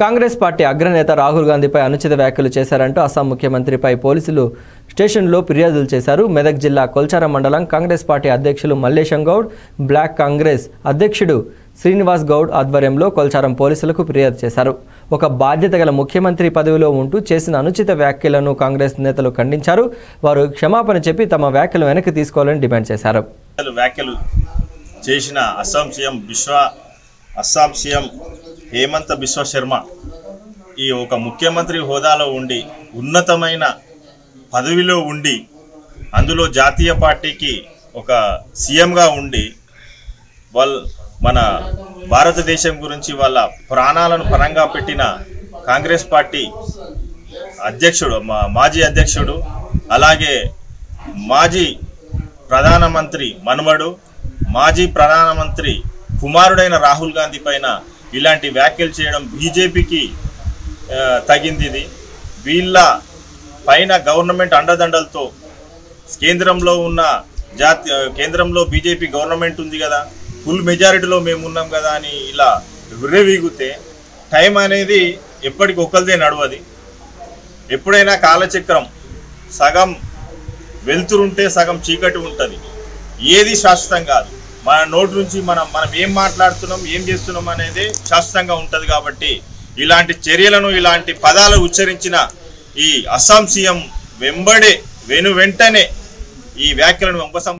Congress party అగ్రనేత రాహుల్ గాంధీపై అనుచిత వ్యాఖ్యలు చేశారంటూ అస్సాం ముఖ్యమంత్రిపై పోలీసులు స్టేషన్లో ఫిర్యాదులు చేశారు. మెదక్ జిల్లా కొల్చారం మండలం కాంగ్రెస్ పార్టీ అధ్యక్షులు మల్లేశం గౌడ్ బ్లాక్ కాంగ్రెస్ అధ్యక్షుడు శ్రీనివాస్ గౌడ్ ఆధ్వర్యంలో కొల్చారం పోలీసులకు ఫిర్యాదు చేశారు. ఒక బాధ్యత గల ముఖ్యమంత్రి పదవిలో ఉంటూ చేసిన అనుచిత వ్యాఖ్యలను కాంగ్రెస్ నేతలు ఖండించారు. వారు క్షమాపణ చెప్పి తమ వ్యాఖ్యలు వెనక్కి తీసుకోవాలని డిమాండ్ చేశారు. వ్యాఖ్యలు వ్యాఖ్యలు చేసిన అస్సాం సీఎం విశ్వ అస్సాం సీఎం హేమంత బిశ్వ శర్మ ఈ ఒక ముఖ్యమంత్రి హోదాలో ఉండి ఉన్నతమైన పదవిలో ఉండి అందులో జాతీయ పార్టీకి ఒక సీఎంగా ఉండి వాళ్ళ మన భారతదేశం గురించి వాళ్ళ ప్రాణాలను పరంగా పెట్టిన కాంగ్రెస్ పార్టీ అధ్యక్షుడు మా- మాజీ అధ్యక్షుడు అలాగే మాజీ ప్రధానమంత్రి మనుమడు మాజీ ప్రధానమంత్రి కుమారుడైన రాహుల్ గాంధీ పైన ఇలాంటి వ్యాఖ్యలు చేయడం బీజేపీకి తగింది ఇది. వీళ్ళ పైన గవర్నమెంట్ అండదండలతో కేంద్రంలో ఉన్న జాతి కేంద్రంలో బీజేపీ గవర్నమెంట్ ఉంది కదా ఫుల్ మెజారిటీలో మేము ఉన్నాం కదా అని ఇలా విర్రవీగితే టైం అనేది ఎప్పటికి ఒకరిదే నడవది. ఎప్పుడైనా కాలచక్రం సగం వెలుతురుంటే సగం చీకటి ఉంటుంది. ఏది శాశ్వతం కాదు. మన నోటి నుంచి మనం మనం ఏం మాట్లాడుతున్నాం ఏం చేస్తున్నాం అనేది శాశ్వతంగా ఉంటుంది కాబట్టి ఇలాంటి చర్యలను ఇలాంటి పదాలు ఉచ్చరించిన ఈ అస్సాం సీఎం వెంబడే వెను వెంటనే ఈ వ్యాఖ్యలను ఉపసం